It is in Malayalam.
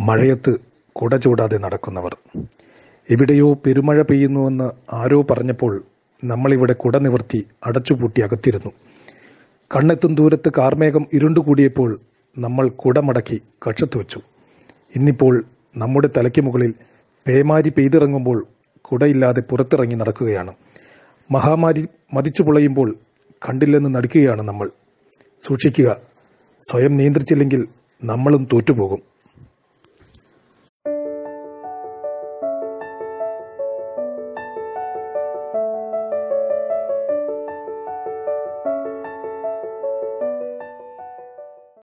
മഴയത്ത് കുട ചൂടാതെ നടക്കുന്നവർ. എവിടെയോ പെരുമഴ പെയ്യുന്നുവെന്ന് ആരോ പറഞ്ഞപ്പോൾ നമ്മളിവിടെ കുട നിവർത്തി അടച്ചുപൂട്ടി അകത്തിരുന്നു. കണ്ണെത്തും ദൂരത്ത് കാർമേഘം ഇരുണ്ടുകൂടിയപ്പോൾ നമ്മൾ കുടമടക്കി കക്ഷത്ത് വെച്ചു. ഇന്നിപ്പോൾ നമ്മുടെ തലയ്ക്ക് മുകളിൽ പേമാരി പെയ്തിറങ്ങുമ്പോൾ കുടയില്ലാതെ പുറത്തിറങ്ങി നടക്കുകയാണ്. മഹാമാരി മതിച്ചു പുളയുമ്പോൾ കണ്ടില്ലെന്ന് നടിക്കുകയാണ് നമ്മൾ. സൂക്ഷിക്കുക സ്വയം നിയന്ത്രിച്ചില്ലെങ്കിൽ നമ്മളും തോറ്റുപോകും.